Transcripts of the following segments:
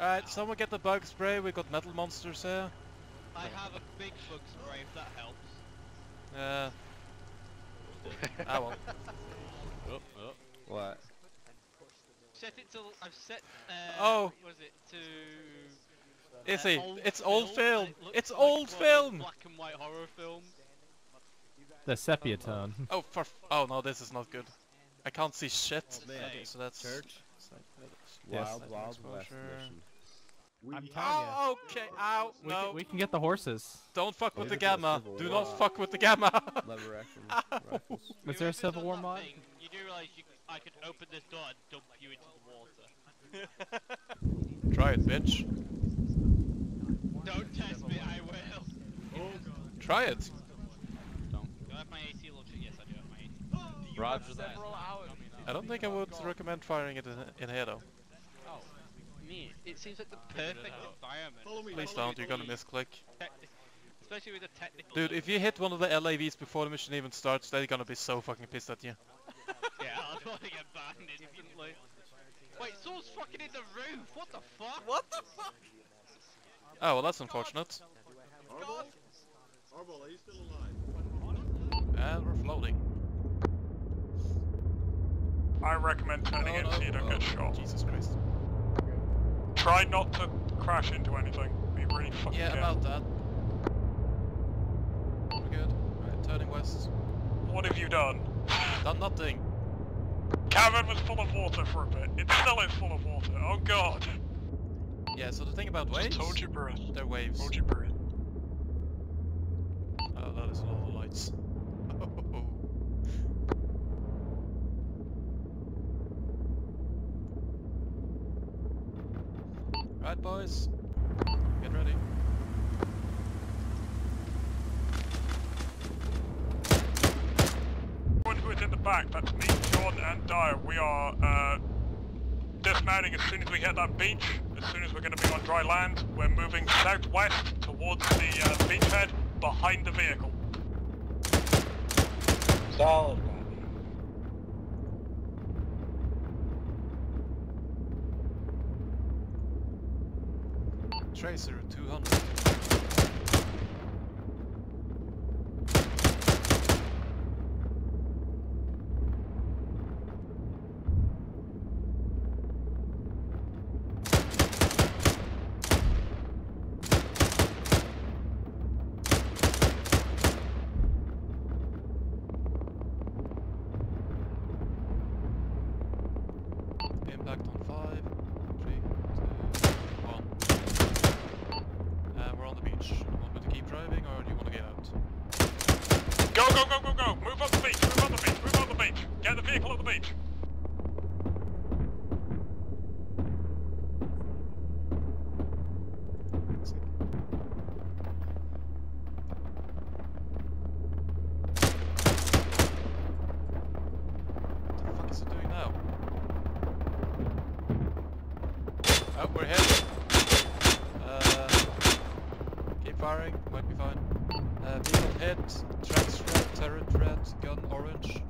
Alright, someone get the bug spray. We've got metal monsters here. I have a big bug spray if that helps. Yeah. ah well. Oh, oh. What? Set it to. I've set. Uh, Oh. What was it to? Is uh, he? It's old film. and it It's like old one of those film. Black and white horror film. The sepia tone. Oh, for f oh no, this is not good. I can't see shit. Oh, man. Okay, so that's Church? Yes. Wild, wild west exposure. mission. I'm telling you. Oh, okay. Ow, We, no. can, we can get the horses. Don't fuck with the Maybe it's a gamma. Do War. not fuck with the gamma. Lever action rifles. Is there a Civil War mod? thing, you do realize you, c- I could open this door and dump you into the water. Try it, bitch. Don't test me, I will. Oh, Try it. Do I have my AC launcher? Yes, I do have my AC. Roger that. I don't think I would recommend firing it in, in here though. Oh, me. It seems like the perfect environment. Please don't. You're gonna misclick. Techni- Especially with the technical. Dude, if you hit one of the LAVs before the mission even starts, they're gonna be so fucking pissed at you. Yeah, I'll probably get banned instantly. Wait, someone's fucking in the roof. What the fuck? What the fuck? Oh, well that's unfortunate. Arbol? Arbol, are you still alive? And we're floating. I recommend turning Oh, in no. so you don't Oh, get shot. Jesus Christ. Try not to crash into anything. Be really fucking Yeah, careful. about that. We're good. Right, turning west. What have you done? Done nothing. Cavern was full of water for a bit. It still is full of water. Oh god. Yeah, so the thing about waves, Just hold your breath. they're waves. Hold your breath. Oh, that is a lot of lights. right, boys. Get ready. Everyone who is in the back, that's me, John, and Dyer. We are uh, dismounting as soon as we hit that beach. As soon as we're going to be on dry land, we're moving southwest towards the uh, beachhead behind the vehicle. Solid. Tracer 200. Impact on five, three, two, one. And we're on the beach. You want me to keep driving or do you want to get out? Go, go, go, go, go! Move up the beach, move up the beach, move up the beach! Get the vehicle at the beach! What the fuck is it doing now? Oh, we're hit. Uh, keep firing, might be fine. Uh, vehicle hit, tracks red, turret red, gun orange.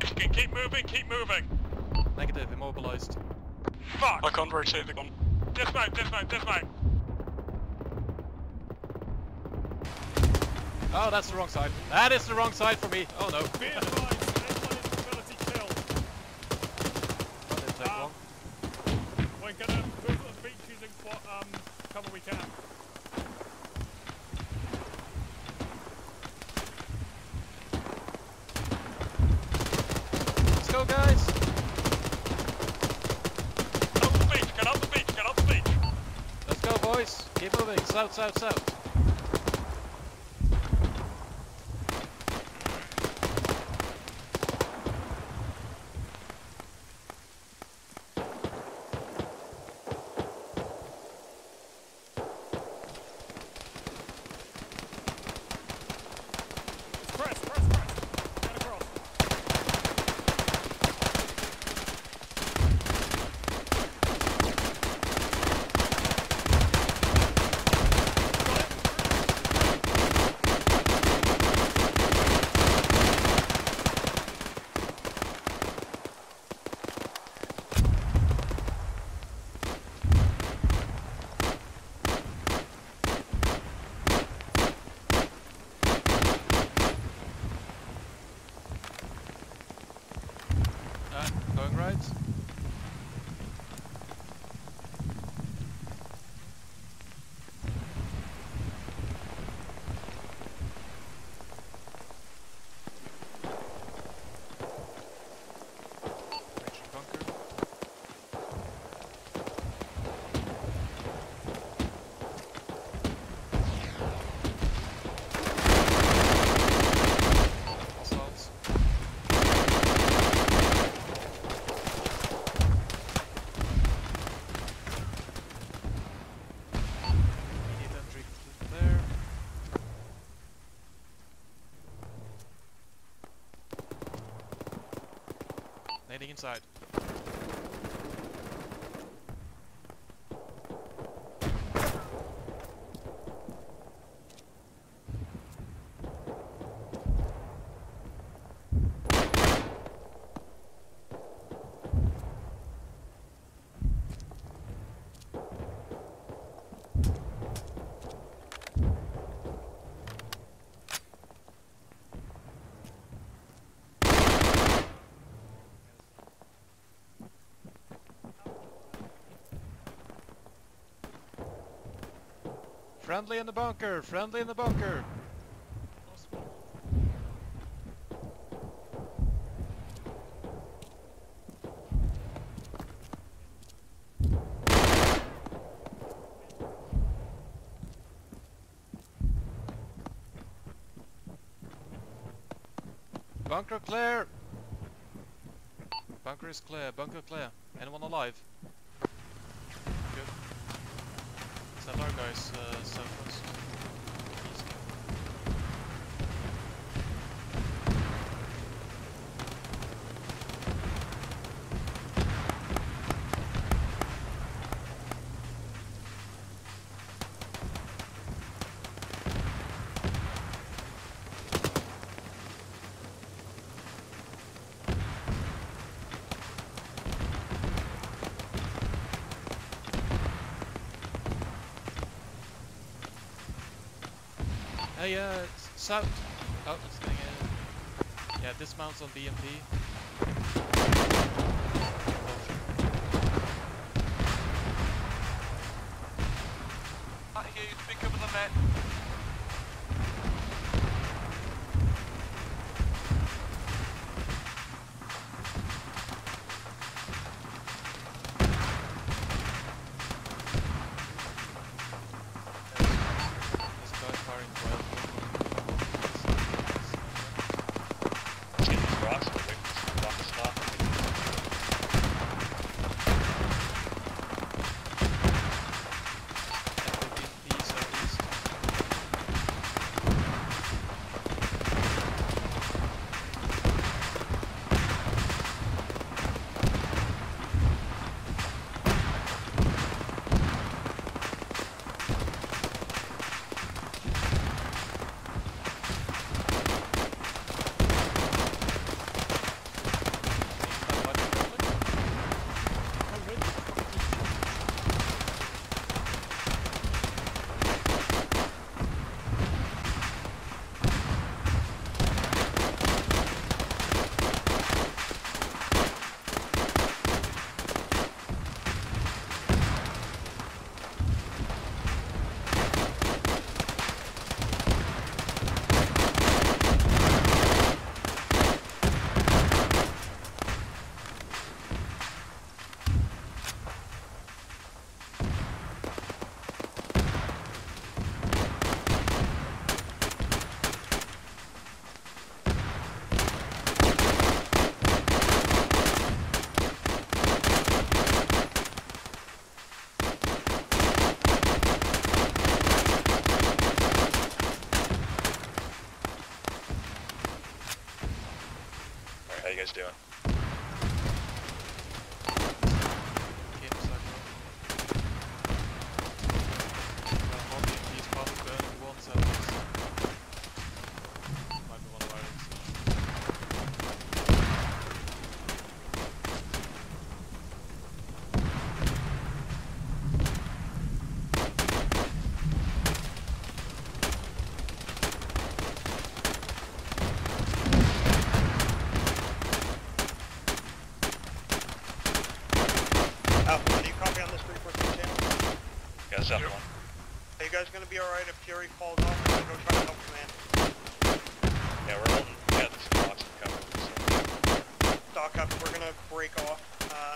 Can keep moving, keep moving! Negative, immobilized. Fuck! I can't rotate the gun. Dismount, dismount, dismount! Oh, that's the wrong side. That is the wrong side for me. Oh no. Boys. Keep moving. South, south, south. Inside. Friendly in the bunker! Friendly in the bunker! Bunker clear! Bunker is clear, bunker clear. Anyone alive? Good. Guys uh. Hey, uh, south. Oh, it's getting in. Yeah, dismounts on BMP. Right Got something one. Are you guys gonna be alright if Fury falls off? Go try to help command. Yeah, we're holding. Yeah, this box is covered. So. Dock up, we're gonna break off. Uh,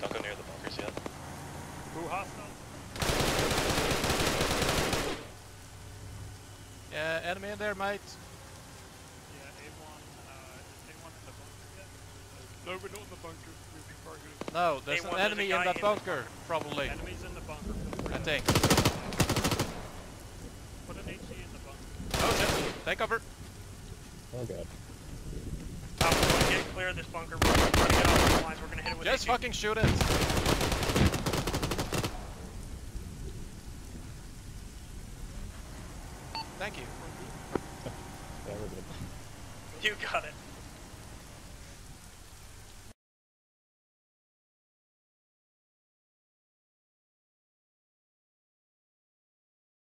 Don't go near the bunkers yet. Who hostile? Yeah, enemy in there, mate. Yeah, A1, uh, A1 in the bunker yet? No, we're not in the bunker. We'll be far good. No, there's Hey, an one, there's a enemy guy in that in- bunker, probably. Enemies in the bunker. I think. Put an HE in the bunker. Oh shit, take cover. Oh god. Alpha, we're gonna get clear of this bunker. We're gonna try to get the lines. We're gonna hit it with Just HE. fucking shoot it.